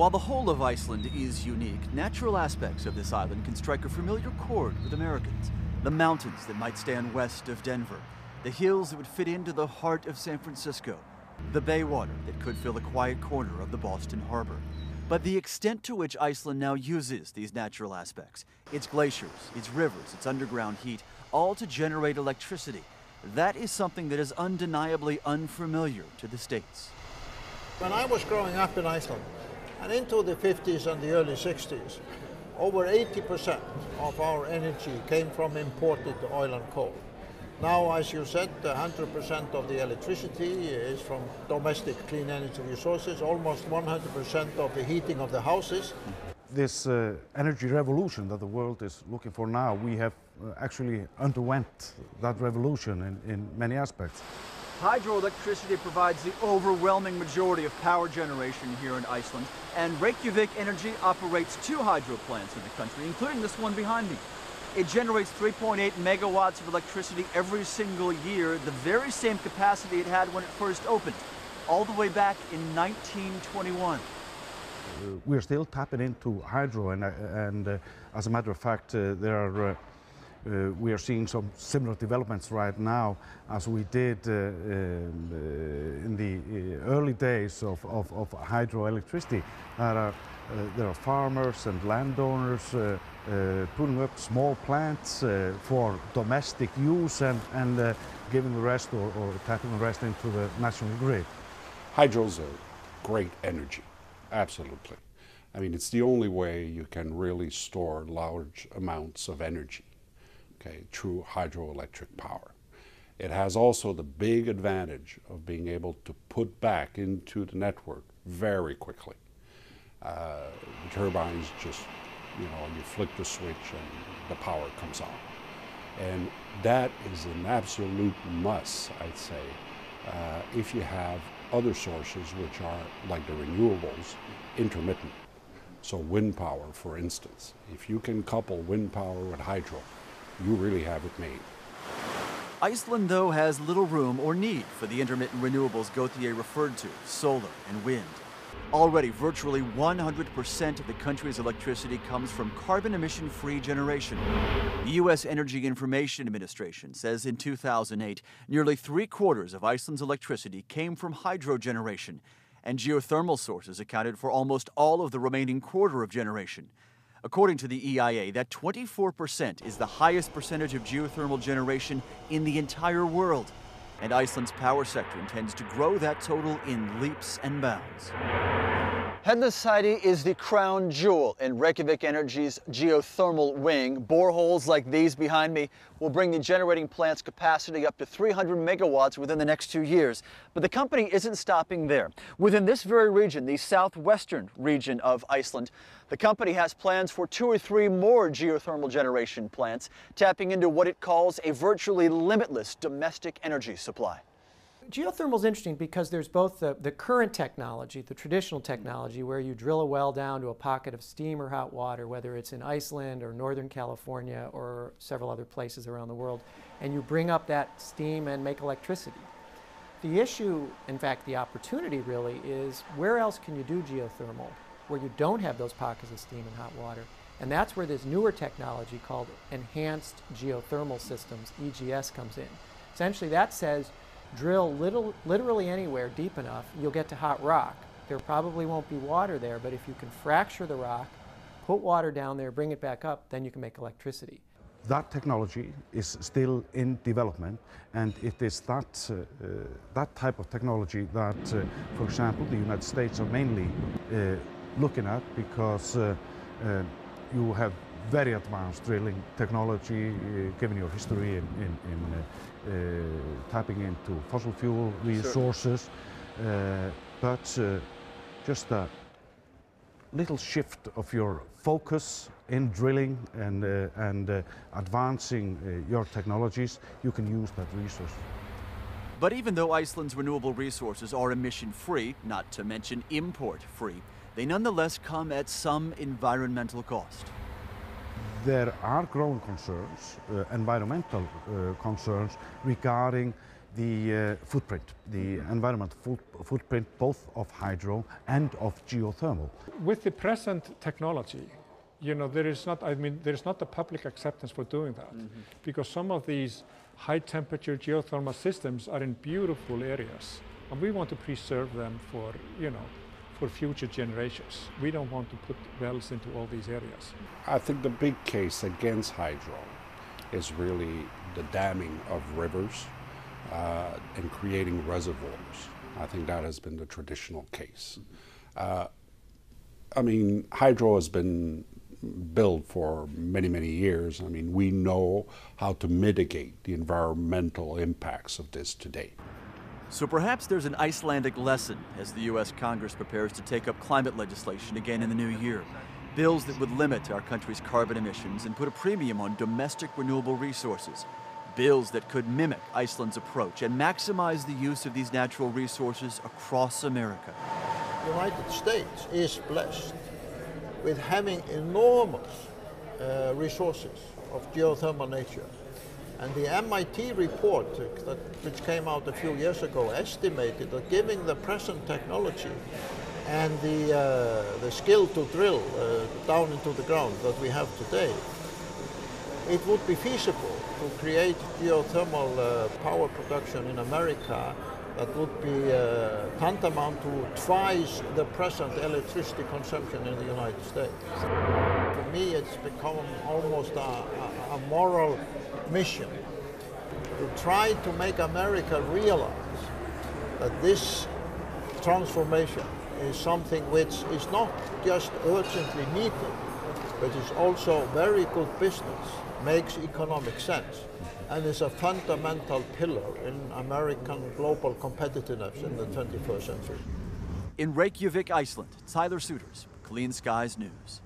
While the whole of Iceland is unique, natural aspects of this island can strike a familiar chord with Americans. The mountains that might stand west of Denver, the hills that would fit into the heart of San Francisco, the bay water that could fill a quiet corner of the Boston Harbor. But the extent to which Iceland now uses these natural aspects, its glaciers, its rivers, its underground heat, all to generate electricity, that is something that is undeniably unfamiliar to the States. When I was growing up in Iceland, and into the 50s and the early 60s, over 80% of our energy came from imported oil and coal. Now, as you said, 100% of the electricity is from domestic clean energy resources, almost 100% of the heating of the houses. This uh, energy revolution that the world is looking for now, we have uh, actually underwent that revolution in, in many aspects. Hydroelectricity provides the overwhelming majority of power generation here in Iceland, and Reykjavik Energy operates two hydro plants in the country, including this one behind me. It generates 3.8 megawatts of electricity every single year, the very same capacity it had when it first opened, all the way back in 1921. Uh, we're still tapping into hydro, and, uh, and uh, as a matter of fact, uh, there are uh, uh, we are seeing some similar developments right now as we did uh, um, uh, in the early days of, of, of hydroelectricity. There are, there are farmers and landowners putting up small plants for domestic use and, and giving the rest or, or tapping the rest into the national grid. Hydro's a great energy, absolutely. I mean, it's the only way you can really store large amounts of energy okay, true hydroelectric power. It has also the big advantage of being able to put back into the network very quickly. Uh, the turbines just, you know, you flick the switch and the power comes on. And that is an absolute must, I'd say, uh, if you have other sources which are, like the renewables, intermittent. So wind power, for instance. If you can couple wind power with hydro, you really have it made. Iceland, though, has little room or need for the intermittent renewables Gauthier referred to, solar and wind. Already, virtually 100% of the country's electricity comes from carbon emission free generation. The U.S. Energy Information Administration says in 2008, nearly three quarters of Iceland's electricity came from hydro generation, and geothermal sources accounted for almost all of the remaining quarter of generation. According to the EIA, that 24% is the highest percentage of geothermal generation in the entire world. And Iceland's power sector intends to grow that total in leaps and bounds. Hellisheiði is the crown jewel in Reykjavik Energy's geothermal wing. Boreholes like these behind me will bring the generating plant's capacity up to 300 megawatts within the next two years. But the company isn't stopping there. Within this very region, the southwestern region of Iceland, the company has plans for two or three more geothermal generation plants, tapping into what it calls a virtually limitless domestic energy supply geothermal is interesting because there's both the, the current technology, the traditional technology, where you drill a well down to a pocket of steam or hot water, whether it's in Iceland or Northern California or several other places around the world, and you bring up that steam and make electricity. The issue, in fact, the opportunity really is where else can you do geothermal where you don't have those pockets of steam and hot water? And that's where this newer technology called enhanced geothermal systems, EGS, comes in. Essentially, that says drill little, literally anywhere deep enough, you'll get to hot rock. There probably won't be water there, but if you can fracture the rock, put water down there, bring it back up, then you can make electricity. That technology is still in development, and it is that, uh, uh, that type of technology that, uh, for example, the United States are mainly uh, looking at because uh, uh, you have very advanced drilling technology, given your history in, in, in tapping into fossil fuel resources, uh, but uh, just a little shift of your focus in drilling and, uh, and uh, advancing uh, your technologies, you can use that resource. But even though Iceland's renewable resources are emission free, not to mention import free, they nonetheless come at some environmental cost there are growing concerns, uh, environmental uh, concerns regarding the uh, footprint, the environmental foot footprint both of hydro and of geothermal. With the present technology, you know, there is not, I mean, there is not a public acceptance for doing that mm -hmm. because some of these high temperature geothermal systems are in beautiful areas and we want to preserve them for, you know, for future generations. We don't want to put wells into all these areas. I think the big case against hydro is really the damming of rivers uh, and creating reservoirs. I think that has been the traditional case. Uh, I mean, hydro has been built for many, many years. I mean, we know how to mitigate the environmental impacts of this today. So perhaps there's an Icelandic lesson as the U.S. Congress prepares to take up climate legislation again in the new year. Bills that would limit our country's carbon emissions and put a premium on domestic renewable resources bills that could mimic Iceland's approach and maximize the use of these natural resources across America. The United States is blessed with having enormous uh, resources of geothermal nature. And the MIT report that, which came out a few years ago estimated that given the present technology and the, uh, the skill to drill uh, down into the ground that we have today, it would be feasible to create geothermal uh, power production in America that would be uh, tantamount to twice the present electricity consumption in the United States. For me, it's become almost a, a, a moral mission to try to make America realize that this transformation is something which is not just urgently needed, but is also very good business makes economic sense and is a fundamental pillar in American global competitiveness in the 21st century. In Reykjavik, Iceland, Tyler Suiters, Clean Skies News.